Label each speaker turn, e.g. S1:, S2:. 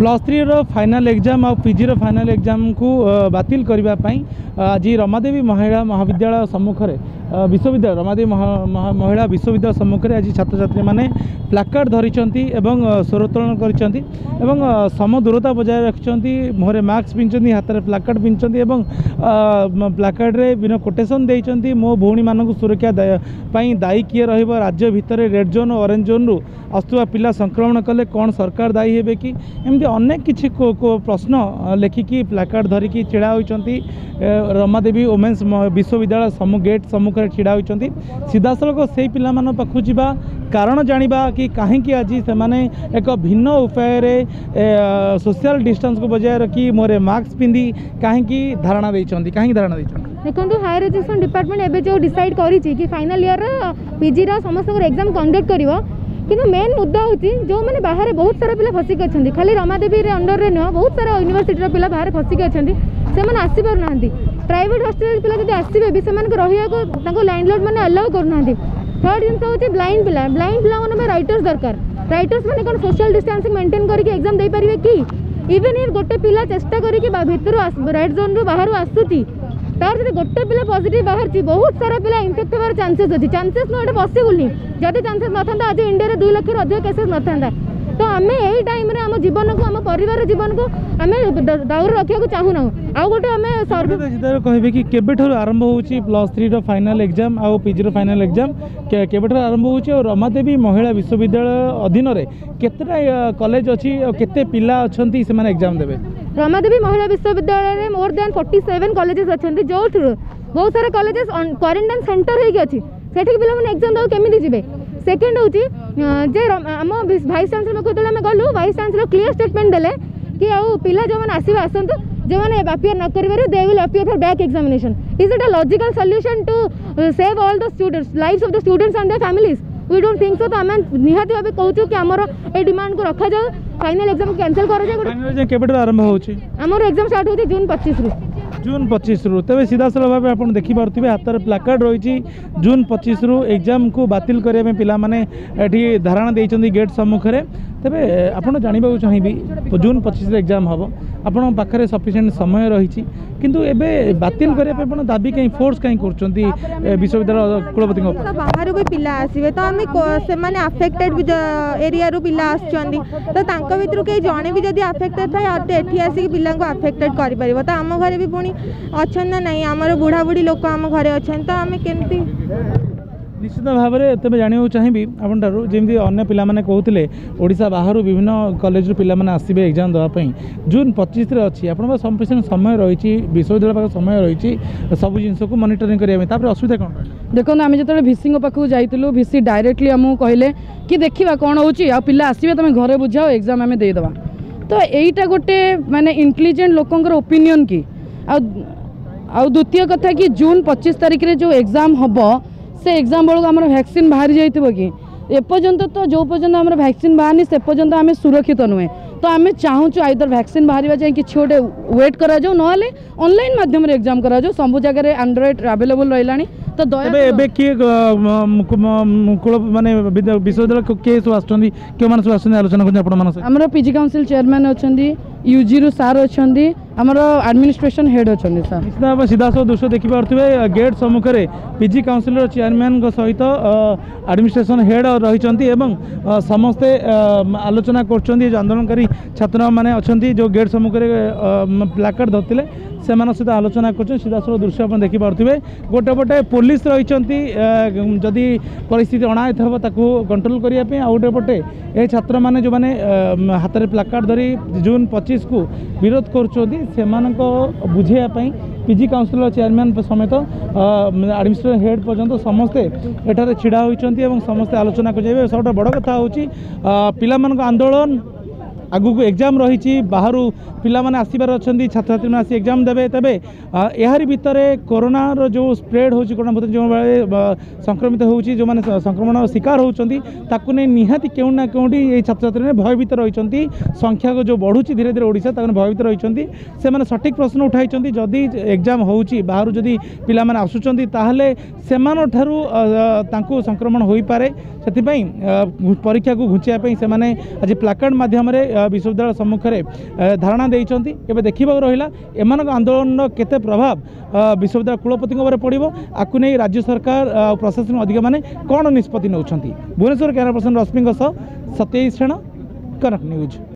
S1: plus ଥ୍ରୀର final exam ଆଉ ପିଜିର final ଏକ୍ଜାମ୍କୁ ବାତିଲ କରିବା ପାଇଁ ଆଜି ରମାଦେବୀ ମହିଳା ମହାବିଦ୍ୟାଳୟ ସମ୍ମୁଖରେ विश्वविद्यालय रमादेवी महिला विश्वविद्यालय सम्मुखें आज छात्र छात्री मैंने प्लाकार्ड धरी स्वरोत्तोलन कर समदूरता बजाय रखिंट मुहर में मास्क पिंधन हाथ में प्लाकार्ड पिंधन प्लाकार्ड में विभिन्न कोटेसन दे मो भी मानक सुरक्षा पाई दायी किए रज्य भितर रेड जोन और अरेज जोन रु आसुवा पिला संक्रमण कले कौन सरकार दायी हे कि अनेक कि प्रश्न लेखिकी प्लाकार्ड धरिकी ढड़ा हो रमादेवी ओमेन्स विश्वविद्यालय गेट सम्मुख ସମ୍ମୁଖରେ ଛିଡ଼ା ହୋଇଛନ୍ତି ସିଧାସଳଖ ସେହି ପିଲାମାନଙ୍କ ପାଖକୁ ଯିବା କାରଣ ଜାଣିବା କି କାହିଁକି ଆଜି ସେମାନେ ଏକ ଭିନ୍ନ ଉପାୟରେ ସୋସିଆଲ ଡିଷ୍ଟାନ୍ସକୁ ବଜାୟ ରଖି ମୁହଁରେ ମାସ୍କ ପିନ୍ଧି କାହିଁକି ଧାରଣା ଦେଇଛନ୍ତି କାହିଁକି ଧାରଣା ଦେଇଛନ୍ତି
S2: ଦେଖନ୍ତୁ ହାୟର ଏଜୁକେସନ୍ ଡିପାର୍ଟମେଣ୍ଟ ଏବେ ଯେଉଁ ଡିସାଇଡ଼୍ କରିଛି କି ଫାଇନାଲ୍ ଇୟର୍ର ପିଜିର ସମସ୍ତଙ୍କର ଏକ୍ଜାମ୍ କଣ୍ଡକ୍ଟ କରିବ କିନ୍ତୁ ମେନ୍ ମୁଦ୍ଦା ହେଉଛି ଯେଉଁମାନେ ବାହାରେ ବହୁତ ସାରା ପିଲା ଫସିକି ଅଛନ୍ତି ଖାଲି ରମାଦେବୀରେ ଅଣ୍ଡରରେ ନୁହଁ ବହୁତ ସାରା ୟୁନିଭର୍ସିଟିର ପିଲା ବାହାରେ ଫସିକି ଅଛନ୍ତି ସେମାନେ ଆସିପାରୁନାହାନ୍ତି ପ୍ରାଇଭେଟ୍ ହଷ୍ଟେଲରେ ପିଲା ଯଦି ଆସିବେ ବି ସେମାନଙ୍କୁ ରହିବାକୁ ତାଙ୍କୁ ଲ୍ୟାଣ୍ଡଲର୍ଡ଼ ମାନେ ଆଲାଉ କରୁନାହାନ୍ତି ଥାର୍ଡ଼ ଜିନିଷ ହେଉଛି ବ୍ଲାଇଣ୍ଡ ପିଲା ବ୍ଲାଇଣ୍ଡ ପିଲାମାନଙ୍କ ପାଇଁ ରାଇଟର୍ସ ଦରକାର ରାଇଟର୍ସ ମାନେ କ'ଣ ସୋସିଆଲ୍ ଡିଷ୍ଟାନ୍ସିଂ ମେଣ୍ଟେନ୍ କରିକି ଏକ୍ଜାମ୍ ଦେଇପାରିବେ କି ଇଭେନ୍ ଇଫ୍ ଗୋଟେ ପିଲା ଚେଷ୍ଟା କରିକି ଭିତରୁ ରେଡ୍ ଜୋନ୍ରୁ ବାହାରୁ ଆସୁଛି ତାର ଯଦି ଗୋଟେ ପିଲା ପଜିଟିଭ୍ ବାହାରିଛି ବହୁତ ସାରା ପିଲା ଇନଫେକ୍ଟ ହେବାର ଚାନ୍ସେସ୍ ଅଛି ଚାନ୍ସେସ୍ ନୁହେଁ ଏଇଟା ପସିବୁଲ୍ ନି ଯଦି ଚାନ୍ସେସ୍ ନଥାନ୍ତା ଆଜି ଇଣ୍ଡିଆରେ ଦୁଇ ଲକ୍ଷରୁ ଅଧିକ କେସେସ୍ ନଥାନ୍ତା ତ ଆମେ ଏଇ ଟାଇମ୍ରେ ଆମ ଜୀବନକୁ ଆମ ପରିବାର ଜୀବନକୁ ଆମେ ଦାଉରେ ରଖିବାକୁ ଚାହୁଁନାହୁଁ ଆଉ ଗୋଟେ ଆମେ
S1: କହିବେ କି କେବେଠାରୁ ଆରମ୍ଭ ହେଉଛି ପ୍ଲସ୍ ଥ୍ରୀର ଫାଇନାଲ୍ ଏକ୍ଜାମ୍ ଆଉ ପିଜିର ଫାଇନାଲ୍ ଏକ୍ଜାମ୍ କେବେଠାରୁ ଆରମ୍ଭ ହେଉଛି ଆଉ ରମାଦେବୀ ମହିଳା ବିଶ୍ୱବିଦ୍ୟାଳୟ ଅଧୀନରେ କେତେଟା କଲେଜ ଅଛି ଆଉ କେତେ ପିଲା ଅଛନ୍ତି ସେମାନେ ଏକ୍ଜାମ୍ ଦେବେ
S2: ରମାଦେବୀ ମହିଳା ବିଶ୍ୱବିଦ୍ୟାଳୟରେ more than forty seven colleges ଅଛନ୍ତି ଯେଉଁଥିରୁ ବହୁତ ସାରା କଲେଜେସ୍ କ୍ୱାରେଣ୍ଟାଇନ୍ ସେଣ୍ଟର ହେଇକି ଅଛି ସେଠିକି ପିଲାମାନେ ଏକ୍ଜାମ୍ ଦେବାକୁ କେମିତି ଯିବେ सेकेंड हूँ जे आम भाइस चासेलर को जो गलु भाइस चासेलर क्लीयर स्टेटमेंट दे कि आउ पिला जो मैंने आसवे आसतु जो मैंने अपियर न कर दे will appear for back examination is it a logical solution to save all the students lifes of the students and the families we don't think so तो आम निहाती भाव कहूँ कि आमर ए डिमांड को रखा जाऊ फाइनाल एग्जाम कैंसिल कर आम एग्जाम स्टार्ट होती जून पचिश रु
S1: জুন পঁচিশরু তবে সিধাসল ভাবে আপনার দেখিপারে হাতের প্লাকার্ড রয়েছে জুন পঁচিশরু এক্সাম কু বাতিল করা পিলা মানে এটি ধারণা দিয়েছেন গেট সম্মুখে ତେବେ ଆପଣ ଜାଣିବାକୁ ଚାହିଁବି ଜୁନ୍ ପଚିଶରେ ଏକ୍ଜାମ୍ ହେବ ଆପଣଙ୍କ ପାଖରେ ସଫିସିଏଣ୍ଟ ସମୟ ରହିଛି କିନ୍ତୁ ଏବେ ବାତିଲ କରିବା ପାଇଁ ଆପଣ ଦାବି କାହିଁ ଫୋର୍ସ କାହିଁ କରୁଛନ୍ତି ବିଶ୍ୱବିଦ୍ୟାଳୟ କୁଳପତିଙ୍କ ଉପରେ
S3: ବାହାରକୁ ପିଲା ଆସିବେ ତ ଆମେ ସେମାନେ ଆଫେକ୍ଟେଡ୍ ଏରିଆରୁ ପିଲା ଆସୁଛନ୍ତି ତ ତାଙ୍କ ଭିତରୁ କେହି ଜଣେ ବି ଯଦି ଆଫେକ୍ଟେଡ୍ ଥାଏ ଆଉ ଏଠି ଆସିକି ପିଲାଙ୍କୁ ଆଫେକ୍ଟେଡ୍ କରିପାରିବ ତ ଆମ ଘରେ ବି ପୁଣି ଅଛନ୍ତି ନା ନାହିଁ ଆମର ବୁଢ଼ାବୁଢ଼ୀ ଲୋକ ଆମ ଘରେ ଅଛନ୍ତି ତ ଆମେ କେମିତି
S1: ନିଶ୍ଚିତ ଭାବରେ ତେବେ ଜାଣିବାକୁ ଚାହିଁବି ଆପଣଙ୍କଠାରୁ ଯେମିତି ଅନ୍ୟ ପିଲାମାନେ କହୁଥିଲେ ଓଡ଼ିଶା ବାହାରୁ ବିଭିନ୍ନ କଲେଜରୁ ପିଲାମାନେ ଆସିବେ ଏକ୍ଜାମ୍ ଦେବା ପାଇଁ ଜୁନ୍ ପଚିଶରେ ଅଛି ଆପଣଙ୍କ ସଫିସିଏଣ୍ଟ ସମୟ ରହିଛି ବିଶ୍ୱବିଦ୍ୟାଳୟ ପାଖରେ ସମୟ ରହିଛି ସବୁ ଜିନିଷକୁ ମନିଟରିଂ କରିବା ପାଇଁ ତାପରେ ଅସୁବିଧା କ'ଣ
S4: ଦେଖନ୍ତୁ ଆମେ ଯେତେବେଳେ ଭିସିଙ୍କ ପାଖକୁ ଯାଇଥିଲୁ ଭିସି ଡାଇରେକ୍ଟଲି ଆମକୁ କହିଲେ କି ଦେଖିବା କ'ଣ ହେଉଛି ଆଉ ପିଲା ଆସିବେ ତୁମେ ଘରେ ବୁଝାଅ ଏକ୍ଜାମ୍ ଆମେ ଦେଇଦେବା ତ ଏଇଟା ଗୋଟେ ମାନେ ଇଣ୍ଟେଲିଜେଣ୍ଟ ଲୋକଙ୍କର ଓପିନିଅନ୍ କି ଆଉ ଆଉ ଦ୍ୱିତୀୟ କଥା କି ଜୁନ୍ ପଚିଶ ତାରିଖରେ ଯେଉଁ ଏକ୍ଜାମ୍ ହେବ से एग्जाम बेलू आम भैक्सीन बाहरी जाइए कि एपर्तंत तो जो पर्यटन आम भैक्सीन बाहर से पर्यटन आम सुरक्षित नुहे तो आम
S1: चाहूँ आईदर भैक्सीन बाहर जाए कि गोटे व्वेट कराऊ ना मध्यम एग्जाम कर सब जगह आंड्रइड आवेलेबुल रही तो दया विश्वविद्यालय
S4: किए सब आस आलोचना आम पिजी काउनसिल चेयरमैन अच्छा यूजी रू सार अच्छा
S1: आमर आडमिनिस्ट्रेसन हेड अच्छा सीधा सब दृश्य देखि पारे गेट सम्मुखें पिजि काउनसिलर चेयरमैन सहित आडमिनिस्ट्रेसन हेड रही समस्ते आलोचना कर आंदोलनकारी छात्र मैंने अच्छा जो गेट सम्मुखें ब्लाकार धरते ସେମାନଙ୍କ ସହିତ ଆଲୋଚନା କରୁଛନ୍ତି ସିଧାସଳଖ ଦୃଶ୍ୟ ଆପଣ ଦେଖିପାରୁଥିବେ ଗୋଟେ ପଟେ ପୋଲିସ ରହିଛନ୍ତି ଯଦି ପରିସ୍ଥିତି ଅଣାୟତ ହେବ ତାକୁ କଣ୍ଟ୍ରୋଲ କରିବା ପାଇଁ ଆଉ ଗୋଟେ ପଟେ ଏ ଛାତ୍ରମାନେ ଯେଉଁମାନେ ହାତରେ ପ୍ଲାକାର୍ଡ଼ ଧରି ଜୁନ୍ ପଚିଶକୁ ବିରୋଧ କରୁଛନ୍ତି ସେମାନଙ୍କ ବୁଝେଇବା ପାଇଁ পিজি কাউন্সিলর চেয়ারম্যান সমেত আডমিনিষ্ট্রেটিভ হেড পর্যন্ত সমস্তে এঠার ছিড়া হয়েছেন এবং সমস্তে আলোচনা করছে সবুঠ বড় কথা হচ্ছে পিলা আন্দোলন ଆଗକୁ ଏକ୍ଜାମ୍ ରହିଛି ବାହାରୁ ପିଲାମାନେ ଆସିବାର ଅଛନ୍ତି ଛାତ୍ରଛାତ୍ରୀମାନେ ଆସି ଏକ୍ଜାମ୍ ଦେବେ ତେବେ ଏହାରି ଭିତରେ କରୋନାର ଯେଉଁ ସ୍ପ୍ରେଡ୍ ହେଉଛି କରୋନା ଭିତରେ ଯେଉଁବେଳେ ସଂକ୍ରମିତ ହେଉଛି ଯେଉଁମାନେ ସଂକ୍ରମଣ ଶିକାର ହେଉଛନ୍ତି ତାକୁ ନେଇ ନିହାତି କେଉଁ ନା କେଉଁଠି ଏଇ ଛାତ୍ରଛାତ୍ରୀମାନେ ଭୟଭୀତ ରହିଛନ୍ତି ସଂଖ୍ୟାକ ଯେଉଁ ବଢ଼ୁଛି ଧୀରେ ଧୀରେ ଓଡ଼ିଶା ତାମାନେ ଭୟଭୀତ ରହିଛନ୍ତି ସେମାନେ ସଠିକ୍ ପ୍ରଶ୍ନ ଉଠାଇଛନ୍ତି ଯଦି ଏକ୍ଜାମ୍ ହେଉଛି ବାହାରୁ ଯଦି ପିଲାମାନେ ଆସୁଛନ୍ତି ତାହେଲେ ସେମାନଙ୍କଠାରୁ ତାଙ୍କୁ ସଂକ୍ରମଣ ହୋଇପାରେ ସେଥିପାଇଁ ପରୀକ୍ଷାକୁ ଘୁଞ୍ଚିବା ପାଇଁ ସେମାନେ ଆଜି ପ୍ଲାକାର୍ଡ଼ ମାଧ୍ୟମରେ ବିଶ୍ୱବିଦ୍ୟାଳୟ ସମ୍ମୁଖରେ ଧାରଣା ଦେଇଛନ୍ତି ଏବେ ଦେଖିବାକୁ ରହିଲା ଏମାନଙ୍କ ଆନ୍ଦୋଳନର କେତେ ପ୍ରଭାବ ବିଶ୍ୱବିଦ୍ୟାଳୟ କୁଳପତିଙ୍କ ଉପରେ ପଡ଼ିବ ଆକୁ ନେଇ ରାଜ୍ୟ ସରକାର ଆଉ ପ୍ରଶାସନ ଅଧିକାମାନେ କ'ଣ ନିଷ୍ପତ୍ତି ନେଉଛନ୍ତି ଭୁବନେଶ୍ୱର କ୍ୟାମେରା ପର୍ସନ୍ ରଶ୍ମିଙ୍କ ସହ ସତ୍ୟଜିତ ସେଣ କନକ ନ୍ୟୁଜ୍